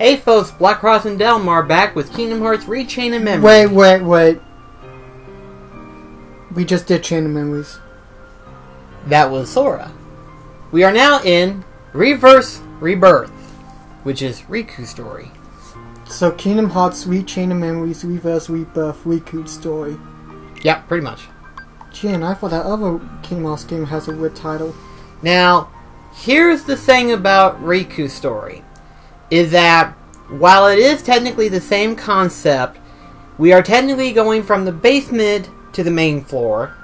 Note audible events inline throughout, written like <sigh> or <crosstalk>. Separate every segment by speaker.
Speaker 1: Hey folks, Black Cross and Delmar back with Kingdom Hearts Re:Chain of Memories.
Speaker 2: Wait, wait, wait. We just did Chain of Memories.
Speaker 1: That was Sora. We are now in Reverse Rebirth, which is Riku's story.
Speaker 2: So Kingdom Hearts Re:Chain of Memories Reverse Rebirth Riku story.
Speaker 1: Yeah, pretty much.
Speaker 2: Gee, and I thought that other Kingdom Hearts game has a weird title.
Speaker 1: Now, here's the thing about Riku's story is that while it is technically the same concept, we are technically going from the basement to the main floor,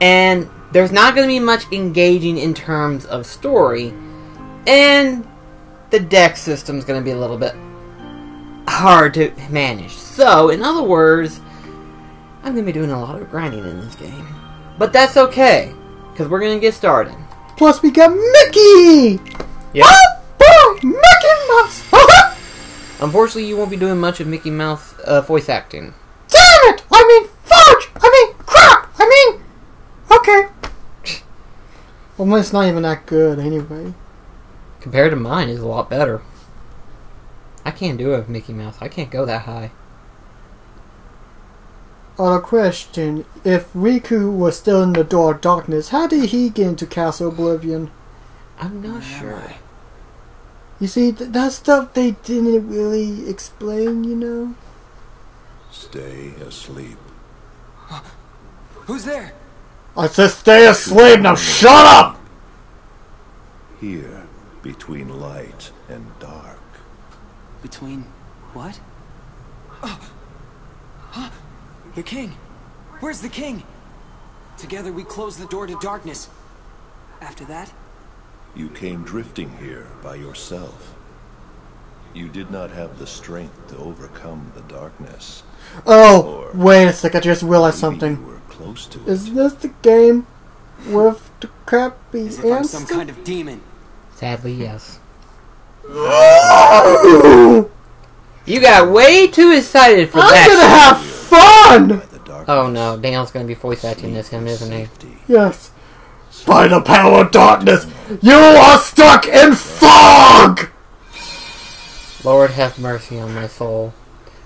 Speaker 1: and there's not going to be much engaging in terms of story, and the deck system's going to be a little bit hard to manage. So, in other words, I'm going to be doing a lot of grinding in this game. But that's okay, because we're going to get started.
Speaker 2: Plus, we got Mickey!
Speaker 1: Yeah.
Speaker 2: Boy! Mickey Mouse!
Speaker 1: Unfortunately, you won't be doing much of Mickey Mouse uh, voice acting.
Speaker 2: Damn it! I mean, fudge! I mean, crap! I mean, okay. Well, mine's not even that good anyway.
Speaker 1: Compared to mine, is a lot better. I can't do it with Mickey Mouse. I can't go that high.
Speaker 2: On a question: If Riku was still in the Door of Darkness, how did he get into Castle Oblivion?
Speaker 1: I'm not sure.
Speaker 2: You see, th- that stuff they didn't really explain, you know?
Speaker 3: Stay asleep. <gasps>
Speaker 4: Who's there?
Speaker 2: I said stay asleep, now shut up!
Speaker 3: Here, between light and dark.
Speaker 4: Between what? Oh. <gasps> Huh? The king. Where's the king? Together we close the door to darkness. After that,
Speaker 3: You came drifting here by yourself. You did not have the strength to overcome the darkness.
Speaker 2: Oh, wait a sec, I just realized something.
Speaker 3: You were close to
Speaker 2: Is
Speaker 3: it.
Speaker 2: this the game with the crappy
Speaker 4: as if I'm some kind of demon.
Speaker 1: Sadly, yes. <gasps> You got way too excited for
Speaker 2: I'm
Speaker 1: that.
Speaker 2: gonna have fun!
Speaker 3: By the darkness.
Speaker 1: Oh no, Daniel's gonna be voice acting this him, isn't he?
Speaker 2: Yes. By the power of darkness, you are stuck in fog!
Speaker 1: Lord have mercy on my soul.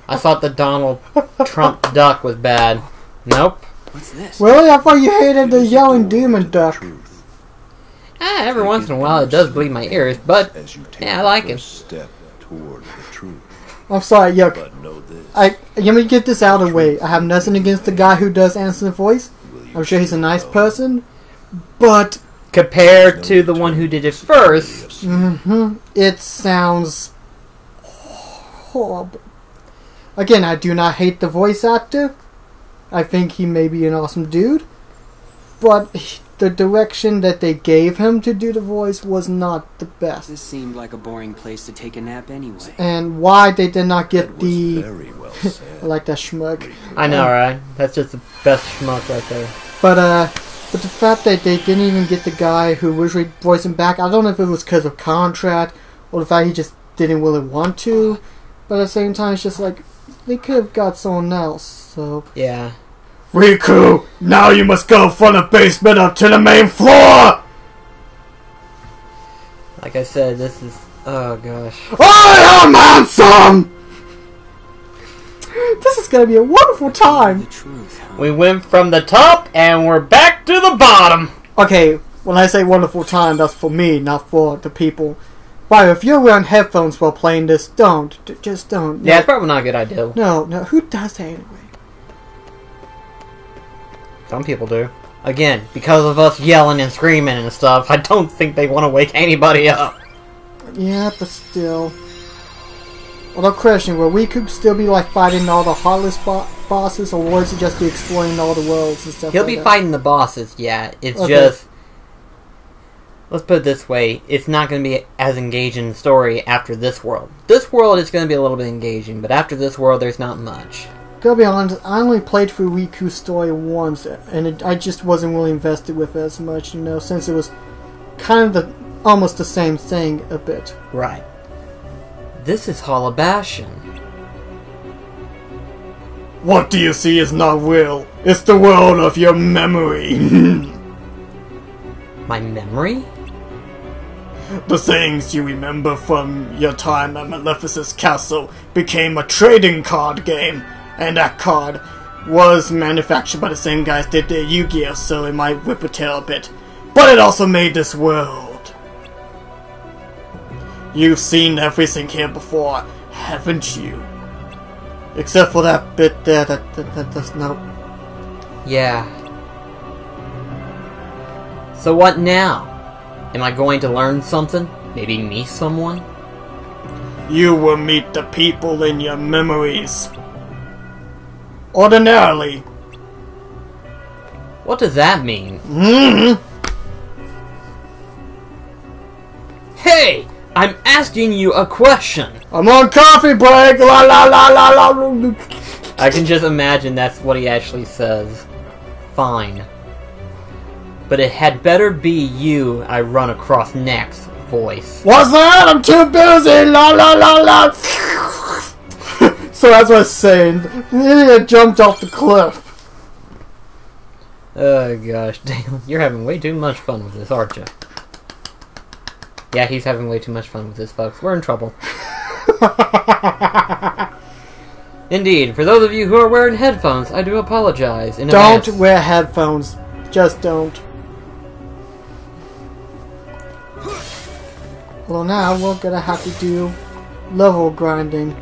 Speaker 1: I thought the Donald Trump <laughs> duck was bad. Nope.
Speaker 4: What's this?
Speaker 2: Really? I thought you hated the yelling demon duck.
Speaker 3: truth.
Speaker 1: Ah, every once in a while it does bleed my ears, but
Speaker 3: as you take
Speaker 1: yeah, I like it.
Speaker 3: step toward the truth.
Speaker 2: I'm sorry, yuck.
Speaker 3: But know this.
Speaker 2: I let me get this out of the way. I have nothing against the guy who does answer the voice. I'm sure he's a nice person, but
Speaker 1: compared to the one who did it first,
Speaker 2: hmm it sounds horrible. Again, I do not hate the voice actor. I think he may be an awesome dude, but he- the direction that they gave him to do the voice was not the best.
Speaker 4: This seemed like a boring place to take a nap anyway.
Speaker 2: And why they did not get the
Speaker 3: very well
Speaker 2: I <laughs> like that schmuck.
Speaker 1: I know, right? That's just the best schmuck right there.
Speaker 2: But uh, but the fact that they didn't even get the guy who originally voiced him back, I don't know if it was because of contract or the fact he just didn't really want to. But at the same time, it's just like they could have got someone else. So
Speaker 1: Yeah.
Speaker 2: Riku, now you must go from the basement up to the main floor.
Speaker 1: Like I said, this is. Oh gosh.
Speaker 2: I am handsome. This is gonna be a wonderful time.
Speaker 4: The truth, huh?
Speaker 1: We went from the top and we're back to the bottom.
Speaker 2: Okay, when I say wonderful time, that's for me, not for the people. Right, if you're wearing headphones while playing this, don't. D- just don't.
Speaker 1: Yeah, it's probably not a good idea.
Speaker 2: No, no, who does that anyway?
Speaker 1: Some people do. Again, because of us yelling and screaming and stuff, I don't think they want to wake anybody up.
Speaker 2: Yeah, but still. Although, question, will we could still be like fighting all the heartless bo- bosses, or was it just be exploring all the worlds and stuff
Speaker 1: He'll
Speaker 2: like
Speaker 1: be
Speaker 2: that?
Speaker 1: fighting the bosses, yeah. It's
Speaker 2: Okay.
Speaker 1: just. Let's put it this way it's not going to be as engaging in story after this world. This world is going to be a little bit engaging, but after this world, there's not much.
Speaker 2: Gotta be honest, I only played through Riku's story once, and it, I just wasn't really invested with it as much, you know, since it was kind of the almost the same thing a bit.
Speaker 1: Right. This is Hollow Bastion.
Speaker 2: What do you see is not real. It's the world of your memory. <laughs>
Speaker 1: My memory?
Speaker 2: The things you remember from your time at Maleficent's castle became a trading card game, and that card was manufactured by the same guys that did Yu-Gi-Oh, so it might whip a tail a bit. But it also made this world. You've seen everything here before, haven't you? Except for that bit there that, that, that does not...
Speaker 1: Yeah. So what now? Am I going to learn something? Maybe meet someone?
Speaker 2: You will meet the people in your memories. Ordinarily.
Speaker 1: What does that mean?
Speaker 2: hmm
Speaker 1: Hey! I'm asking you a question!
Speaker 2: I'm on coffee break! La la la la la!
Speaker 1: I can just imagine that's what he actually says. Fine. But it had better be you I run across next, voice.
Speaker 2: What's that? I'm too busy! La la la la! so as I was saying, the idiot jumped off the cliff.
Speaker 1: Oh gosh, <laughs> Dalen, you're having way too much fun with this, aren't you? Yeah, he's having way too much fun with this, folks. We're in trouble. <laughs> Indeed, for those of you who are wearing headphones, I do apologize. In
Speaker 2: don't
Speaker 1: advance.
Speaker 2: wear headphones. Just don't. Well, now we're gonna have to do level grinding.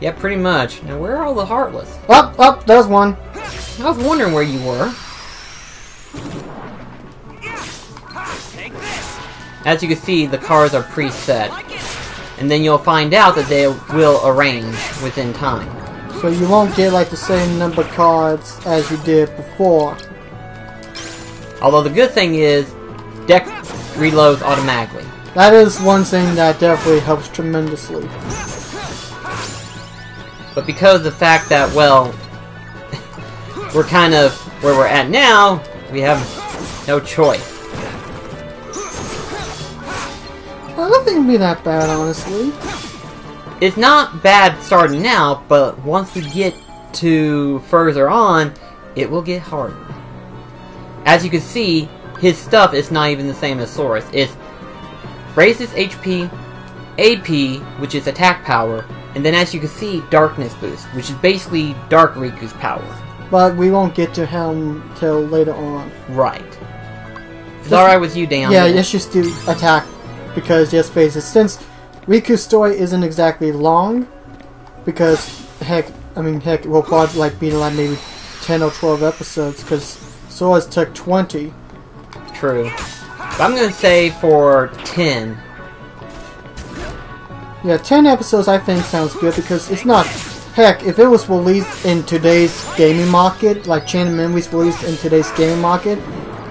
Speaker 1: Yeah, pretty much. Now, where are all the Heartless?
Speaker 2: Up, up, there's one.
Speaker 1: I was wondering where you were. As you can see, the cars are preset. And then you'll find out that they will arrange within time.
Speaker 2: So you won't get like the same number cards as you did before.
Speaker 1: Although the good thing is, deck reloads automatically.
Speaker 2: That is one thing that definitely helps tremendously.
Speaker 1: But because of the fact that, well, <laughs> we're kind of where we're at now, we have no choice.
Speaker 2: I don't think it'd be that bad, honestly.
Speaker 1: It's not bad starting out, but once we get to further on, it will get harder. As you can see, his stuff is not even the same as Sora's. It's raises HP, AP, which is attack power, and then as you can see, darkness boost, which is basically Dark Riku's power.
Speaker 2: But we won't get to him till later on.
Speaker 1: Right. It's alright with you, Dan.
Speaker 2: Yeah, let's just do attack because yes, face it. Since Riku's story isn't exactly long, because heck, I mean heck, we'll probably like be like maybe ten or twelve episodes because Sora's took twenty.
Speaker 1: True. But I'm gonna say for 10.
Speaker 2: Yeah, ten episodes I think sounds good because it's not. Heck, if it was released in today's gaming market, like Chain of Memories released in today's gaming market,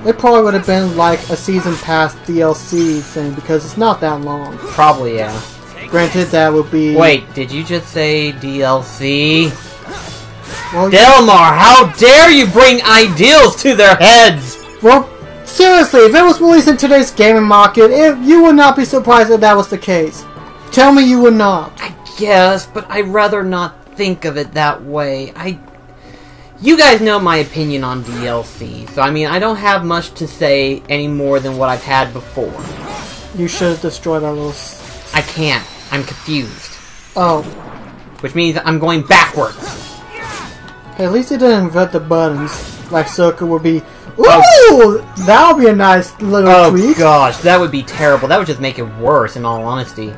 Speaker 2: it probably would have been like a season pass DLC thing because it's not that long.
Speaker 1: Probably, yeah.
Speaker 2: Granted, that would be.
Speaker 1: Wait, did you just say DLC?
Speaker 2: Well,
Speaker 1: Delmar, how dare you bring ideals to their heads!
Speaker 2: Well, seriously, if it was released in today's gaming market, it, you would not be surprised if that was the case. Tell me you would not.
Speaker 1: I guess, but I'd rather not think of it that way. I. You guys know my opinion on DLC, so I mean, I don't have much to say any more than what I've had before.
Speaker 2: You should have destroyed that little.
Speaker 1: I can't. I'm confused.
Speaker 2: Oh,
Speaker 1: Which means I'm going backwards.
Speaker 2: hey, at least it didn't invert the buttons. Like Circle would be. Oh! Ooh, that would be a nice little
Speaker 1: Oh
Speaker 2: tweak.
Speaker 1: gosh, that would be terrible. That would just make it worse, in all honesty.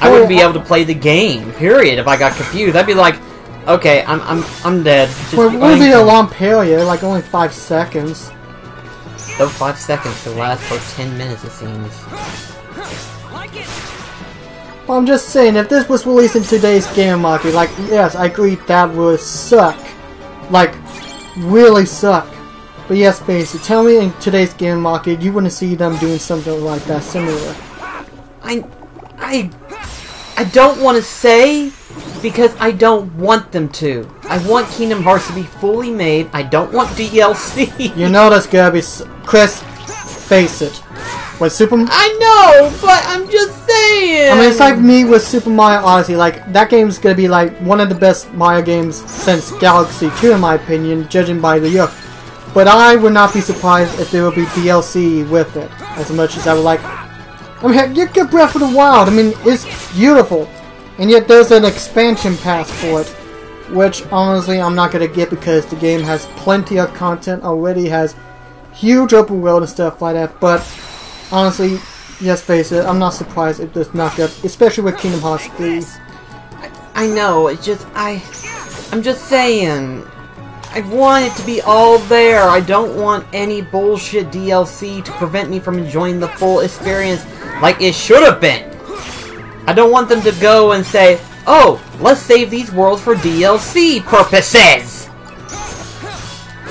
Speaker 1: I wouldn't be oh, able to play the game, period, if I got confused. I'd be like, okay, I'm I'm I'm dead. Just
Speaker 2: Well, it wouldn't be a
Speaker 1: going-
Speaker 2: long period, like only five seconds.
Speaker 1: Those five seconds could last for ten minutes, it seems.
Speaker 4: Like it!
Speaker 2: Well, I'm just saying, if this was released in today's game market, like, yes, I agree that would suck. Like, really suck. But yes, basically, tell me in today's game market, you wouldn't see them doing something like that similar.
Speaker 1: I I I don't want to say because I don't want them to. I want Kingdom Hearts to be fully made. I don't want DLC.
Speaker 2: You know that's gonna be... s- Chris, face it. When Super...
Speaker 1: I know, but I'm just saying.
Speaker 2: I mean, it's like me with Super Mario Odyssey. Like, that game's gonna be, like, one of the best Mario games since Galaxy 2, in my opinion, judging by the year. But I would not be surprised if there would be DLC with it, as much as I would like I mean, you get Breath of the Wild. I mean, it's beautiful, and yet there's an expansion pass for it, which honestly I'm not gonna get because the game has plenty of content already. Has huge open world and stuff like that. But honestly, yes, face it, I'm not surprised if it's not good, especially with Kingdom Hearts 3.
Speaker 1: I know, it's just, I, I'm just saying, I want it to be all there. I don't want any bullshit DLC to prevent me from enjoying the full experience like it should have been. I don't want them to go and say, oh, let's save these worlds for DLC purposes.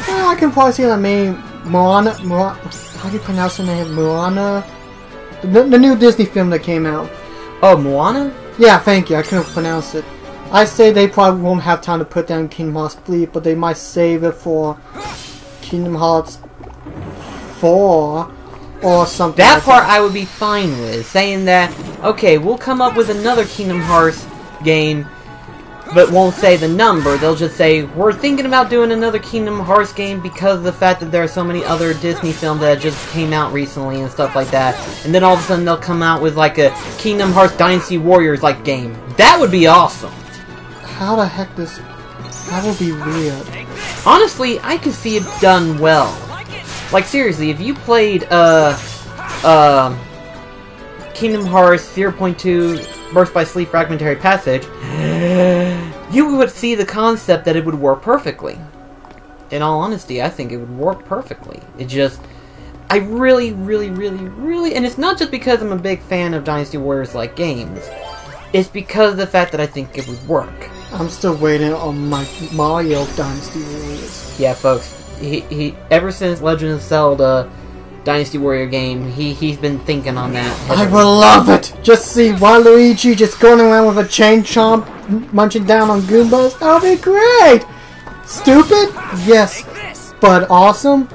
Speaker 2: Well, I can probably see that. I mean, Moana, Moana, how do you pronounce the name? Moana? The, the new Disney film that came out.
Speaker 1: Oh, Moana?
Speaker 2: Yeah, thank you. I couldn't pronounce it. I say they probably won't have time to put down Kingdom Hearts 3, but they might save it for Kingdom Hearts 4 or something.
Speaker 1: That
Speaker 2: like
Speaker 1: part I would be fine with, saying that, okay, we'll come up with another Kingdom Hearts game, but won't say the number. They'll just say, we're thinking about doing another Kingdom Hearts game because of the fact that there are so many other Disney films that just came out recently and stuff like that. And then all of a sudden they'll come out with like a Kingdom Hearts Dynasty Warriors like game. That would be awesome.
Speaker 2: How the heck does? That would be weird.
Speaker 1: Honestly, I could see it done well. Like seriously, if you played uh uh Kingdom Hearts 0.2 Birth by Sleep Fragmentary Passage, <gasps> you would see the concept that it would work perfectly. In all honesty, I think it would work perfectly. It just I really, really, really, really and it's not just because I'm a big fan of Dynasty Warriors like games. It's because of the fact that I think it would work.
Speaker 2: I'm still waiting on my Mario Dynasty Warriors.
Speaker 1: Yeah, folks. He, he ever since Legend of Zelda Dynasty Warrior game, he he's been thinking on that.
Speaker 2: I will love it! Just see Waluigi just going around with a chain chomp, munching down on Goombas. That'll be great! Stupid? Yes. But awesome?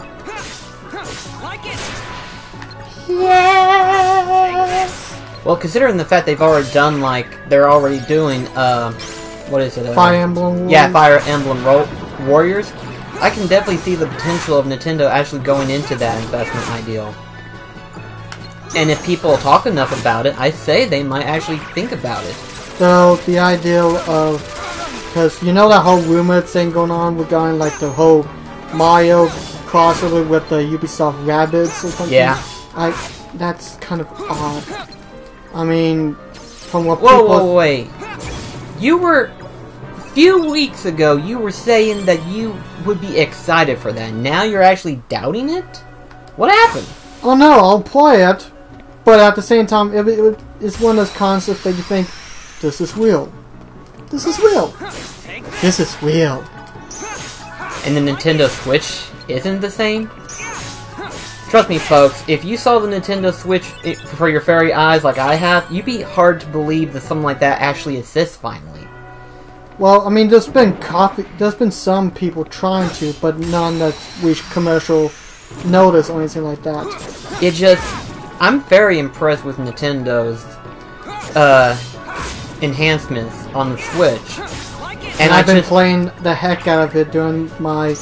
Speaker 2: Yes!
Speaker 1: Well, considering the fact they've already done like they're already doing uh, what is it? Uh,
Speaker 2: Fire Emblem
Speaker 1: Yeah, Fire Emblem Ro- Warriors. I can definitely see the potential of Nintendo actually going into that investment ideal. And if people talk enough about it, I say they might actually think about it.
Speaker 2: So, the ideal of. Because you know that whole rumor thing going on regarding like the whole Mario crossover with the Ubisoft Rabbids or something?
Speaker 1: Yeah.
Speaker 2: I. That's kind of odd. I mean, from what
Speaker 1: Whoa,
Speaker 2: people.
Speaker 1: whoa, wait. You were. Few weeks ago, you were saying that you would be excited for that. Now you're actually doubting it? What happened?
Speaker 2: Oh no, I'll play it, but at the same time, it, it, it's one of those concepts that you think, this is real. This is real. This is real.
Speaker 1: And the Nintendo Switch isn't the same? Trust me, folks, if you saw the Nintendo Switch for your fairy eyes like I have, you'd be hard to believe that something like that actually exists finally.
Speaker 2: Well, I mean, there's been copy, there's been some people trying to, but none that reached commercial notice or anything like that.
Speaker 1: It just. I'm very impressed with Nintendo's uh, enhancements on the Switch.
Speaker 2: And,
Speaker 1: And
Speaker 2: I've been
Speaker 1: just.
Speaker 2: playing the heck out of it during my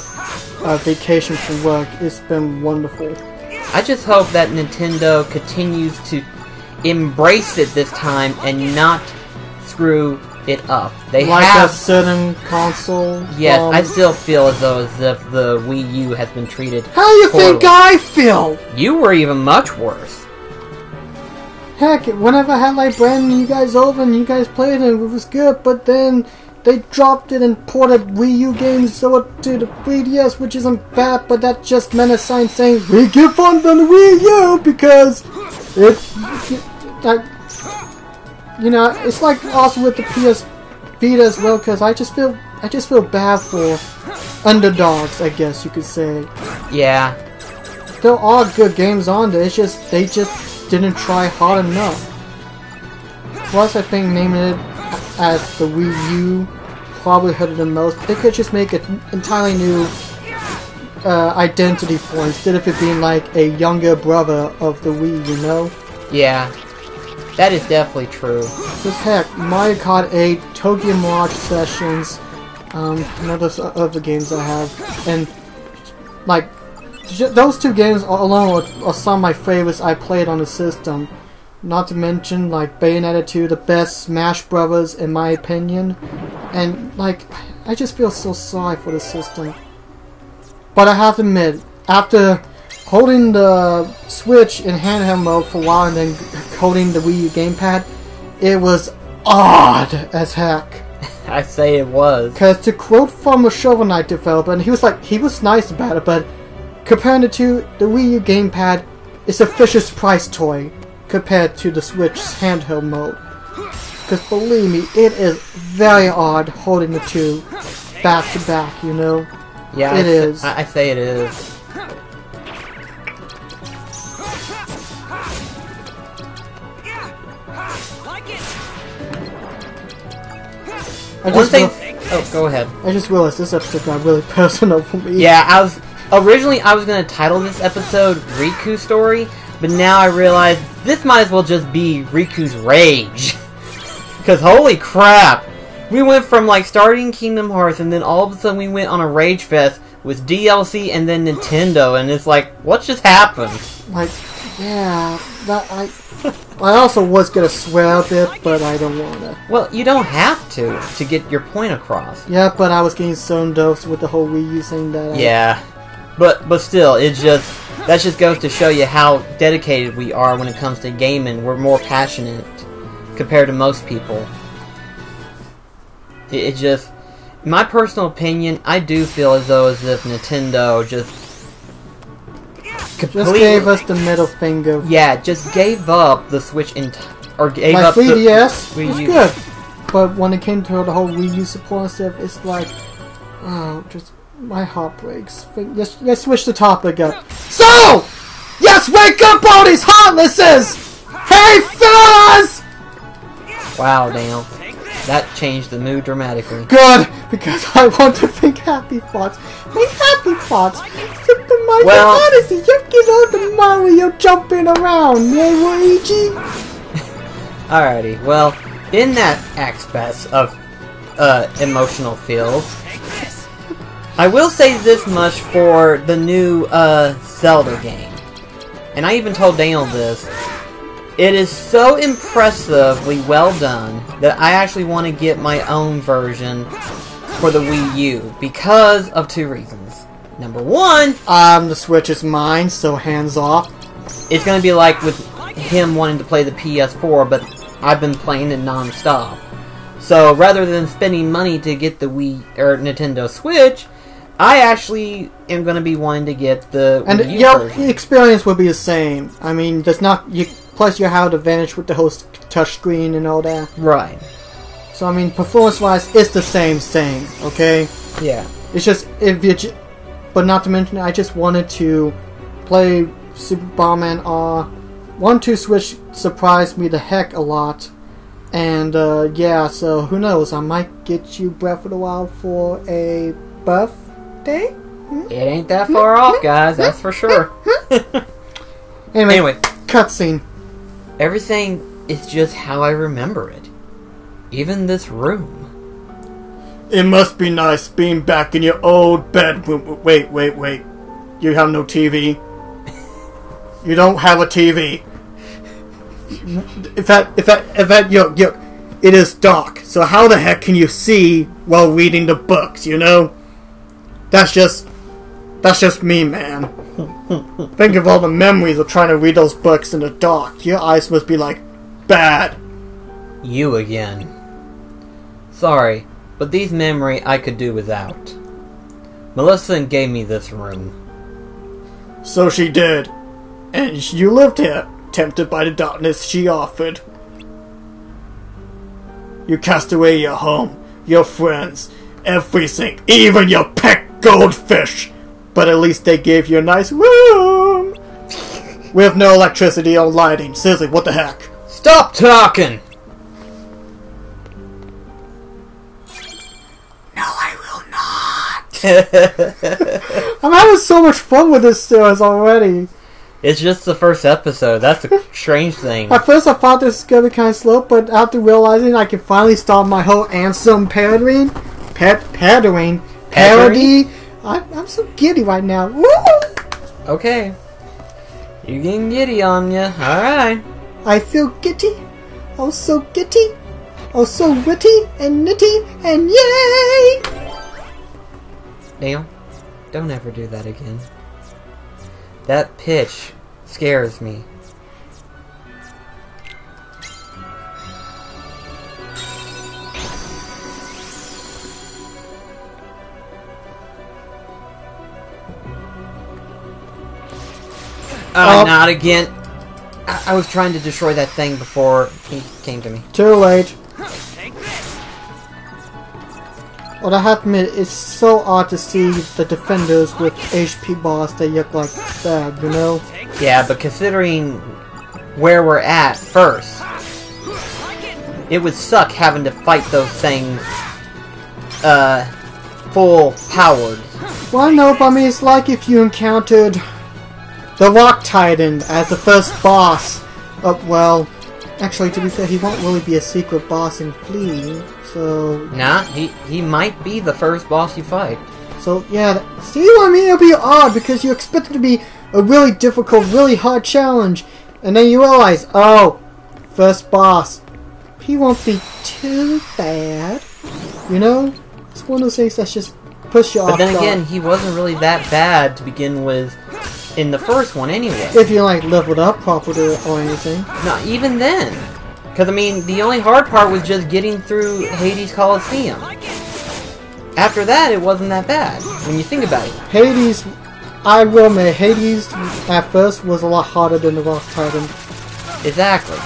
Speaker 2: uh, vacation from work. It's been wonderful.
Speaker 1: I just hope that Nintendo continues to embrace it this time and not screw it up. They
Speaker 2: like
Speaker 1: have
Speaker 2: a certain console.
Speaker 1: Yes,
Speaker 2: um,
Speaker 1: I still feel as though as if the Wii U has been treated.
Speaker 2: How do you think. I feel?
Speaker 1: You were even much worse.
Speaker 2: Heck, whenever I had like Brandon, you guys over and you guys played it, it was good, but then they dropped it and ported Wii U games over to the 3DS, which isn't bad, but that just meant a sign saying, we give fun on the Wii U because it's, that, you know, it's like also with the PS Vita as well, because I just feel, I just feel bad for underdogs, I guess you could say.
Speaker 1: Yeah,
Speaker 2: There are good games on there. It's just they just didn't try hard enough. Plus, I think naming it as the Wii U probably hurt it the most. They could just make an entirely new uh, identity for instead of it being like a younger brother of the Wii. You know?
Speaker 1: yeah. That is definitely true.
Speaker 2: Just heck, Mario Kart 8, Tokyo Mirage Sessions, um, and other games I have, and like those two games alone are some of my favorites I played on the system. Not to mention, like Bayonetta 2, the best Smash Brothers in my opinion, and like I just feel so sorry for the system. But I have to admit, after holding the Switch in handheld mode for a while and then holding the Wii U gamepad, it was odd as heck. <laughs>
Speaker 1: I say it was.
Speaker 2: Because to quote from a Shovel Knight developer, and he was like, he was nice about it, but comparing the two, the Wii U gamepad is a Fisher's Price toy compared to the Switch's handheld mode. Because believe me, it is very odd holding the two back to back, you know?
Speaker 1: Yeah,
Speaker 2: It
Speaker 1: I,
Speaker 2: is.
Speaker 1: I say it is.
Speaker 2: I
Speaker 1: One thing. Oh, go ahead.
Speaker 2: I just realized this episode got really <laughs> personal for me.
Speaker 1: Yeah, I was originally I was gonna title this episode Riku story, but now I realize this might as well just be Riku's rage. <laughs> Cause holy crap, we went from like starting Kingdom Hearts and then all of a sudden we went on a rage fest with DLC and then Nintendo, and it's like what just happened?
Speaker 2: Like, yeah, that I. I also was gonna swear a bit, but I don't wanna.
Speaker 1: Well, you don't have to to get your point across.
Speaker 2: Yeah, but I was getting so endorsed with the whole Wii U thing that I,
Speaker 1: Yeah, but but still, it just that just goes to show you how dedicated we are when it comes to gaming. We're more passionate compared to most people. It, it just, my personal opinion, I do feel as though as if Nintendo just
Speaker 2: just gave us the middle finger.
Speaker 1: yeah, just gave up the Switch enti- or gave
Speaker 2: My
Speaker 1: up the
Speaker 2: 3DS
Speaker 1: Wii
Speaker 2: was good, but when it came to the whole Wii U support and stuff, it's like, oh, just my heart breaks. Let's, let's switch the topic up. So, yes, wake up, all these heartlesses! Hey, fellas!
Speaker 1: Wow, Daniel, that changed the mood dramatically.
Speaker 2: Good, because I want to think happy thoughts. Think happy thoughts. Mario
Speaker 1: Well-
Speaker 2: Odyssey, you get all the Mario jumping around, yay, Luigi? <laughs>
Speaker 1: Alrighty, well, in that aspect of uh, emotional feels, I will say this much for the new uh, Zelda game. And I even told Daniel this. It is so impressively well done that I actually want to get my own version for the Wii U because of two reasons. Number one,
Speaker 2: Um, the Switch is mine, so hands off.
Speaker 1: it's going to be like with him wanting to play the PS4, but I've been playing it non-stop. So rather than spending money to get the Wii or Nintendo Switch, I actually am going to be wanting to get the
Speaker 2: And
Speaker 1: Wii
Speaker 2: your
Speaker 1: version.
Speaker 2: experience will be the same. I mean, there's not you. Plus, you have the advantage with the host touchscreen and all that.
Speaker 1: Right.
Speaker 2: So I mean, performance-wise, it's the same thing. Okay,
Speaker 1: Yeah.
Speaker 2: it's just if you, but not to mention, I just wanted to play Super Bomberman R. Uh, one Two Switch surprised me the heck a lot, and uh, yeah. So who knows? I might get you Breath of the Wild for a birthday.
Speaker 1: It ain't that hmm? far off, hmm? guys. That's for sure. Hmm? <laughs>
Speaker 2: Anyway,
Speaker 1: anyway,
Speaker 2: cutscene.
Speaker 1: everything is just how I remember it. Even this room.
Speaker 2: It must be nice being back in your old bed. Wait, wait, wait. You have no TV? you don't have a TV. If that, if that, if that, yo, yo, it is dark. So how the heck can you see while reading the books? You know, that's just, that's just me, man. Think of all the memories of trying to read those books in the dark. Your eyes must be like bad.
Speaker 1: You again. Sorry, but these memory I could do without. Maleficent gave me this room.
Speaker 2: So she did. And you lived here, tempted by the darkness she offered. You cast away your home, your friends, everything, even your pet goldfish. But at least they gave you a nice room. <laughs> With no electricity or lighting. Seriously, what the heck?
Speaker 1: Stop talking! <laughs>
Speaker 2: I'm having so much fun with this series already.
Speaker 1: It's just the first episode. That's a strange thing.
Speaker 2: At first, I thought this was gonna be kind of slow, but after realizing I can finally start my whole Ansem parody, pet parody, parody, I, I'm so giddy right now. Woo!
Speaker 1: Okay. You getting giddy on ya. Alright.
Speaker 2: I feel giddy. Oh, so giddy. Oh, so witty and nitty and yay!
Speaker 1: Neil, don't ever do that again. That pitch scares me.
Speaker 2: Oh.
Speaker 1: not again. I-, I was trying to destroy that thing before he came to me.
Speaker 2: Too late. Well, I have to admit, it's so odd to see the defenders with HP boss that look like that, you know?
Speaker 1: Yeah, but considering where we're at first, it would suck having to fight those things, uh, full powered.
Speaker 2: Well, I know, but I mean, it's like if you encountered the Rock Titan as the first boss. Uh, well, actually, to be fair, he won't really be a secret boss in Flee, so...
Speaker 1: Nah, he he might be the first boss you fight.
Speaker 2: So, yeah, see what I mean? It'll be odd because you expect it to be a really difficult, really hard challenge, and then you realize, oh, first boss. He won't be too bad. You know? It's one of those things that's just push you
Speaker 1: But
Speaker 2: off
Speaker 1: then
Speaker 2: guard.
Speaker 1: again, he wasn't really that bad to begin with in the first one anyway.
Speaker 2: if you like leveled up properly or anything.
Speaker 1: Not even then. Because, I mean, the only hard part was just getting through Hades Coliseum. After that, it wasn't that bad, when you think about it.
Speaker 2: Hades, I will admit, Hades at first was a lot harder than the Rock Titan.
Speaker 1: Exactly.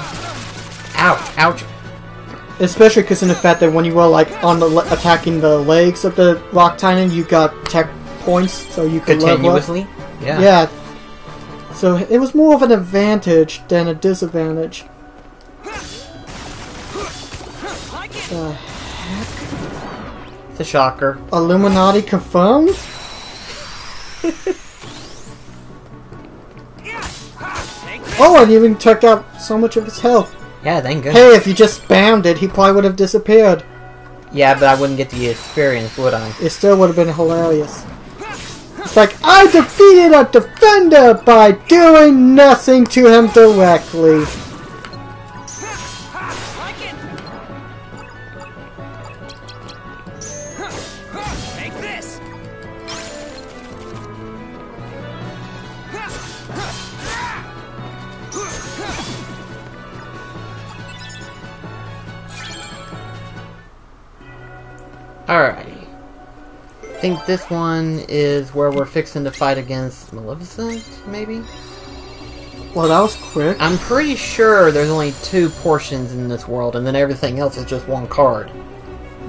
Speaker 1: Ouch, ouch.
Speaker 2: Especially because in the fact that when you were like on the attacking the legs of the Rock Titan, you got tech points, so you could level up.
Speaker 1: Continuously? Yeah.
Speaker 2: Yeah. So it was more of an advantage than a disadvantage. Uh,
Speaker 1: It's a shocker.
Speaker 2: Illuminati confirmed? oh, and even took out so much of his health.
Speaker 1: Yeah, thank goodness.
Speaker 2: Hey, if you just spammed it, he probably would have disappeared.
Speaker 1: Yeah, but I wouldn't get the experience, would I?
Speaker 2: It still would have been hilarious. It's like, I defeated a defender by doing nothing to him directly.
Speaker 1: Think this one is where we're fixing to fight against Maleficent, maybe?
Speaker 2: Well, that was quick.
Speaker 1: I'm pretty sure there's only two portions in this world, and then everything else is just one card.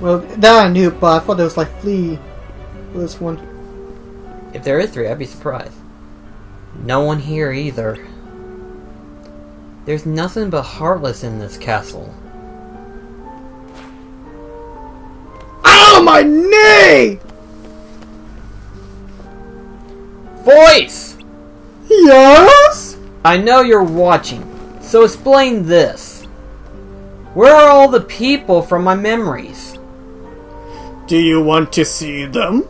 Speaker 2: Well, that I knew, but I thought it was like Flea. This one.
Speaker 1: If there is three, I'd be surprised. No one here either. There's nothing but Heartless in this castle.
Speaker 2: Ow, my knee!
Speaker 1: Voice!
Speaker 2: Yes?
Speaker 1: I know you're watching, so explain this. Where are all the people from my memories?
Speaker 2: Do you want to see them?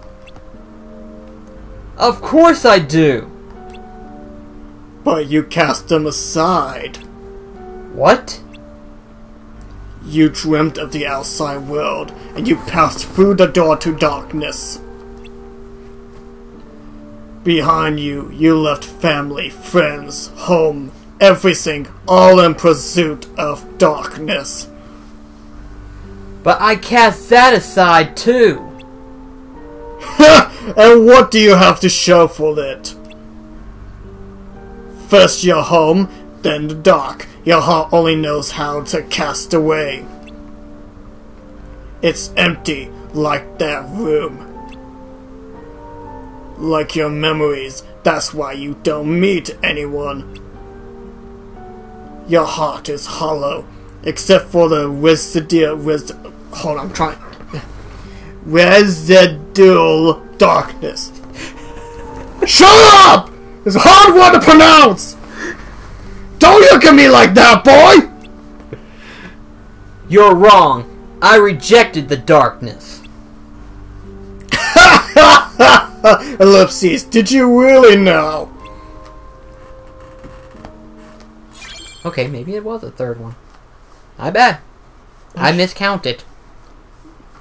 Speaker 1: Of course I do!
Speaker 2: But you cast them aside.
Speaker 1: What?
Speaker 2: You dreamt of the outside world, and you passed through the door to darkness. Behind you, you left family, friends, home, everything, all in pursuit of darkness.
Speaker 1: But I cast that aside too! <laughs>
Speaker 2: and what do you have to show for it? First your home, then the dark. Your heart only knows how to cast away. It's empty, like that room. Like your memories, that's why you don't meet anyone. Your heart is hollow, except for the residual wisdom. Hold on, I'm trying. <laughs> Residual darkness. Shut up! It's a hard word to pronounce! Don't look at me like that, boy!
Speaker 1: You're wrong. I rejected the darkness. <laughs>
Speaker 2: Ellipses, did you really know?
Speaker 1: Okay, maybe it was a third one. I bet. I miscounted.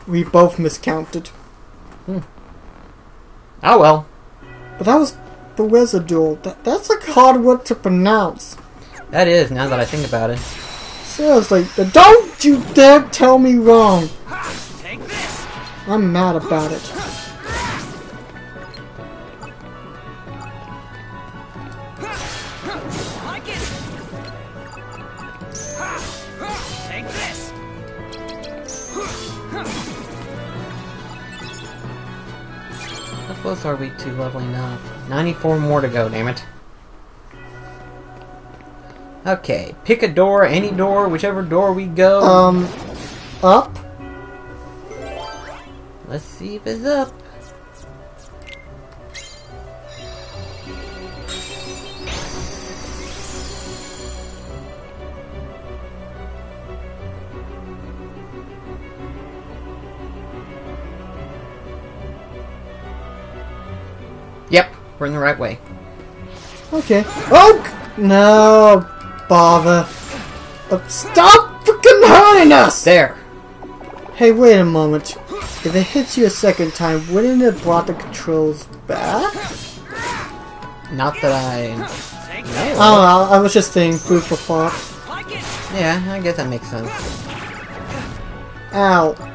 Speaker 2: We both miscounted.
Speaker 1: Oh well.
Speaker 2: But that was the wizard duel. That, that's a hard word to pronounce.
Speaker 1: That is, now that I think about it.
Speaker 2: Seriously, don't you dare tell me wrong.
Speaker 4: Take this!
Speaker 2: I'm mad about it.
Speaker 1: To leveling up? 94 more to go, damn it. Okay, pick a door, any door, whichever door we go.
Speaker 2: Um, up?
Speaker 1: Let's see if it's up. We're in the right way.
Speaker 2: Okay. Oh! No! Bother. Uh, stop freaking hurting us!
Speaker 1: There.
Speaker 2: Hey, wait a moment. If it hits you a second time, wouldn't it brought the controls back?
Speaker 1: Not that I. No.
Speaker 2: I don't know, I was just saying food for thought.
Speaker 1: Yeah, I guess that makes sense.
Speaker 2: Ow.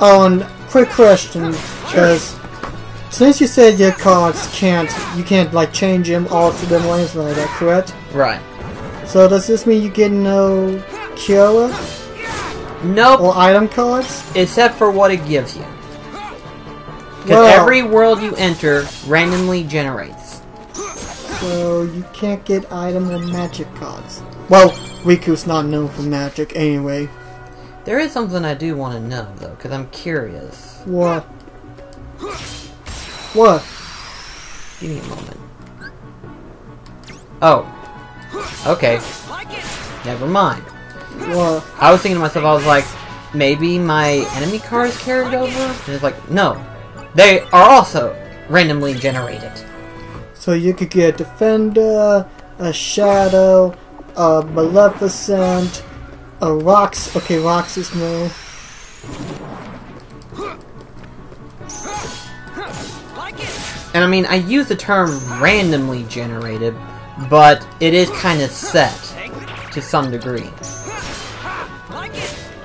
Speaker 2: Oh, and quick question, because since you said your cards can't, you can't like change them, alter them, or anything like that, correct?
Speaker 1: Right.
Speaker 2: So does this mean you get no Kyoa
Speaker 1: Nope.
Speaker 2: or item cards?
Speaker 1: except for what it gives you. Because
Speaker 2: Well-
Speaker 1: every world you enter randomly generates.
Speaker 2: So you can't get item or magic cards. Well, Riku's not known for magic anyway.
Speaker 1: There is something I do want to know, though, because I'm curious.
Speaker 2: What? What?
Speaker 1: Give me a moment. Oh. Okay, never mind.
Speaker 2: What?
Speaker 1: I was thinking to myself, I was like, maybe my enemy car is carried over? And it's like, no. They are also randomly generated.
Speaker 2: So you could get a Defender, a Shadow, a Maleficent, a rocks. Okay, Roxas no.
Speaker 4: Like!
Speaker 1: And I mean, I use the term randomly generated, but it is kind of set to some degree.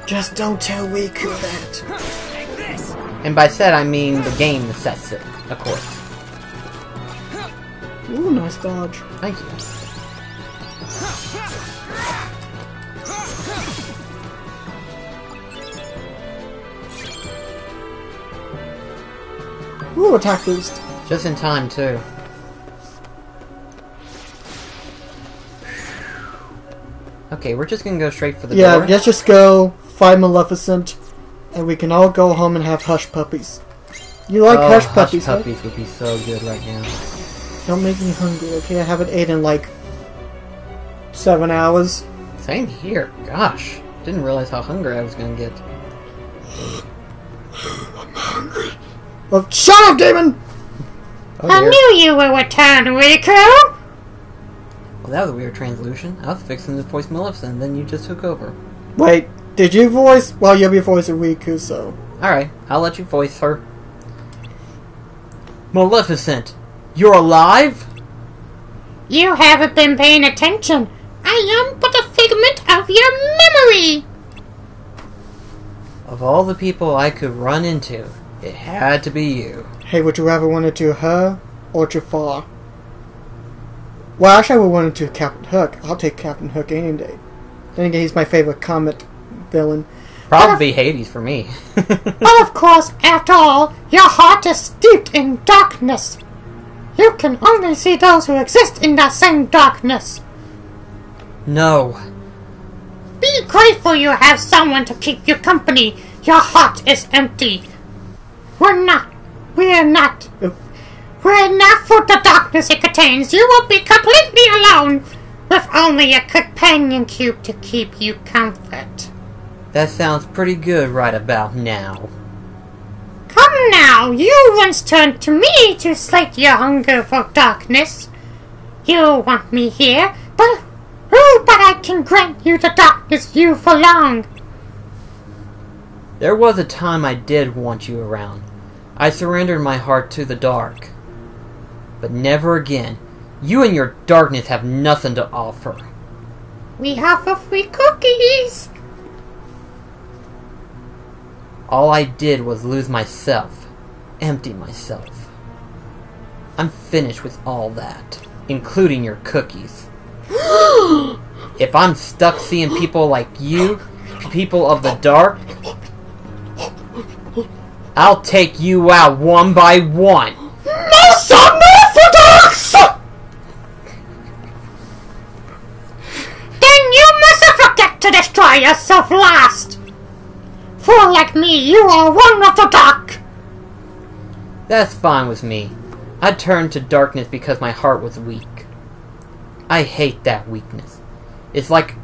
Speaker 2: Just don't tell Riku that.
Speaker 1: And by set, I mean the game sets it, of course.
Speaker 2: Ooh, nice dodge.
Speaker 1: Thank you.
Speaker 2: Ooh, attack boost.
Speaker 1: Just in time, too. Okay, we're just gonna go straight for the
Speaker 2: Yeah,
Speaker 1: door.
Speaker 2: let's just go fight Maleficent, and we can all go home and have hush puppies. You like
Speaker 1: oh,
Speaker 2: hush puppies, huh?
Speaker 1: puppies would be so good right now.
Speaker 2: Don't make me hungry, okay? I haven't eaten in like seven hours.
Speaker 1: Same here. Gosh, didn't realize how hungry I was gonna get.
Speaker 2: Oh, shut up, Damon!
Speaker 1: Oh
Speaker 5: I
Speaker 1: dear.
Speaker 5: knew you would return, Riku!
Speaker 1: Well, that was a weird translution. I was fixing to voice Maleficent, then you just took over.
Speaker 2: Wait, did you voice? Well, you'll be voicing Riku, so.
Speaker 1: Alright, I'll let you voice her. Maleficent, you're alive?
Speaker 5: You haven't been paying attention. I am but a figment of your memory.
Speaker 1: Of all the people I could run into, it had to be you.
Speaker 2: Hey, would you rather want to do her or Jafar? Well, actually, I would want to do Captain Hook. I'll take Captain Hook any day. Then again, he's my favorite comic villain.
Speaker 1: Probably Hades for me. <laughs>
Speaker 5: But of course, after all, your heart is steeped in darkness. You can only see those who exist in that same darkness.
Speaker 1: no.
Speaker 5: Be grateful you have someone to keep you company. Your heart is empty. We're not. We're not. We're not for the darkness it contains. You will be completely alone, with only a companion cube to keep you comfort.
Speaker 1: That sounds pretty good right about now.
Speaker 5: Come now, Now, you once turned to me to slake your hunger for darkness. You want me here, but who but I can grant you the darkness you for long.
Speaker 1: There was a time I did want you around. I surrendered my heart to the dark. But never again. You and your darkness have nothing to offer.
Speaker 5: We have a free cookies.
Speaker 1: All I did was lose myself, empty myself. I'm finished with all that, including your cookies. <gasps> if I'm stuck seeing people like you, people of the dark, I'll take you out one by one.
Speaker 5: Most unorthodox! Then you must forget to destroy yourself last. For like me, you are one of the dark.
Speaker 1: That's fine with me. I turned to darkness because my heart was weak. I hate that weakness. It's like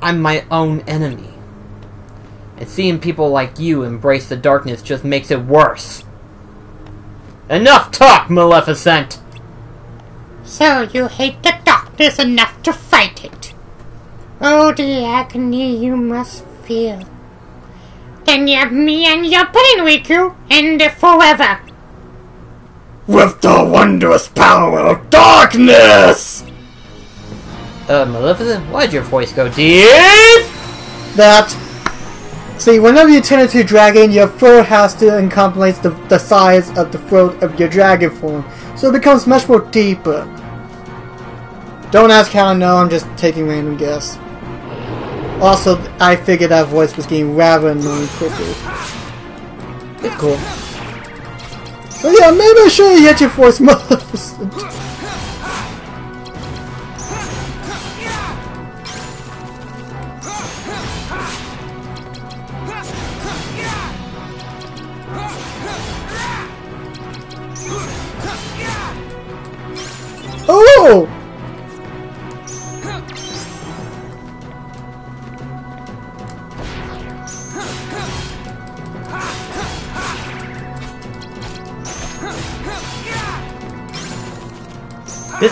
Speaker 1: I'm my own enemy. And seeing people like you embrace the darkness just makes it worse. Enough talk, Maleficent!
Speaker 5: So you hate the darkness enough to fight it. Oh, the agony you must feel. Then you have me and your pain, Riku, end it forever.
Speaker 2: With the wondrous power of darkness!
Speaker 1: Uh, Maleficent, why'd your voice go deep?
Speaker 2: That. See, whenever you turn into a dragon, your throat has to encompass the, the size of the throat of your dragon form, so it becomes much more deeper. Don't ask how I know, I'm just taking random guess. Also, I figured that voice was getting rather annoying quickly.
Speaker 1: Cool.
Speaker 2: But yeah, maybe I should have hit your voice Maleficent. <laughs>
Speaker 1: This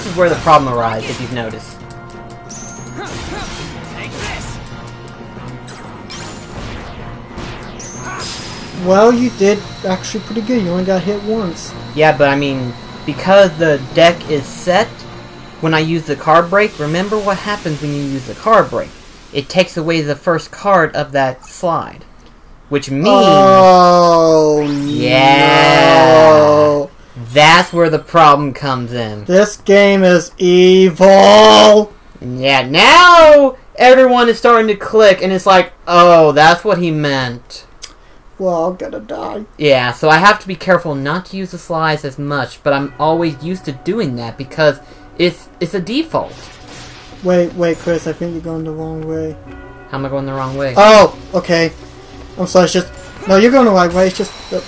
Speaker 1: is where the problem arises, if you've noticed.
Speaker 2: Well, you did actually pretty good. You only got hit once.
Speaker 1: Yeah, but I mean, because the deck is set, when I use the card break, remember what happens when you use the card break. It takes away the first card of that slide. Which means
Speaker 2: Oh,
Speaker 1: Yeah.
Speaker 2: no.
Speaker 1: that's where the problem comes in.
Speaker 2: This game is evil.
Speaker 1: Yeah, now everyone is starting to click and it's like, oh, that's what he meant.
Speaker 2: Well, I'm gonna die.
Speaker 1: Yeah, so I have to be careful not to use the slides as much, but I'm always used to doing that because it's it's a default.
Speaker 2: Wait, wait, Chris. I think you're going the wrong way.
Speaker 1: How am I going the wrong way?
Speaker 2: Oh, okay. I'm sorry. It's just no. You're going the right way. It's just the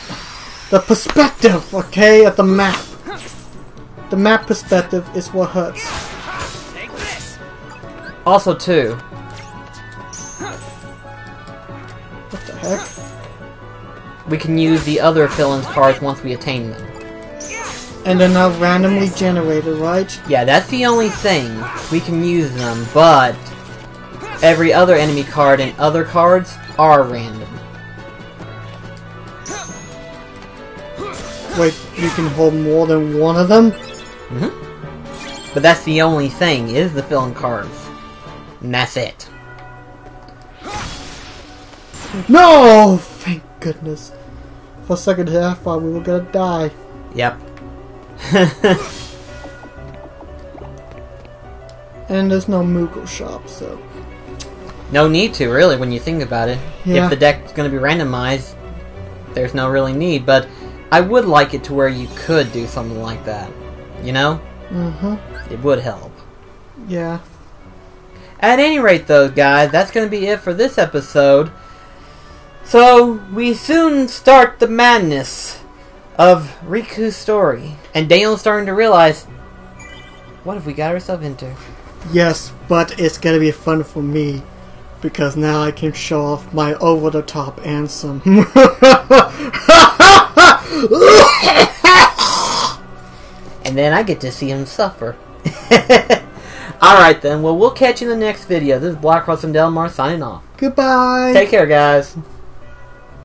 Speaker 2: the perspective. Okay, at the map. The map perspective is what hurts.
Speaker 1: Also, too,
Speaker 2: What the heck?
Speaker 1: we can use the other fill-in cards once we attain them.
Speaker 2: And they're not randomly generated, right?
Speaker 1: Yeah, that's the only thing. We can use them, but every other enemy card and other cards are random.
Speaker 2: Wait, you can hold more than one of them? Mm-hmm.
Speaker 1: But that's the only thing, is the fill-in cards. And that's it.
Speaker 2: No! Thank goodness. For a second there, I thought we were gonna die.
Speaker 1: Yep. <laughs>
Speaker 2: And there's no Moogle shop, so.
Speaker 1: no need to, really, when you think about it.
Speaker 2: Yeah.
Speaker 1: If the deck's going to be randomized, there's no really need, but I would like it to where you could do something like that. You know?
Speaker 2: Mm hmm.
Speaker 1: It would help.
Speaker 2: Yeah.
Speaker 1: At any rate, though, guys, that's going to be it for this episode. So, we soon start the madness of Riku's story. And Daniel's starting to realize, what have we got ourselves into?
Speaker 2: Yes, but it's gonna be fun for me because now I can show off my over the top anthem. <laughs>
Speaker 1: and then I get to see him suffer. <laughs> Alright then, well, we'll catch you in the next video. This is Black Cross from Delmar signing off.
Speaker 2: Goodbye!
Speaker 1: Take care, guys.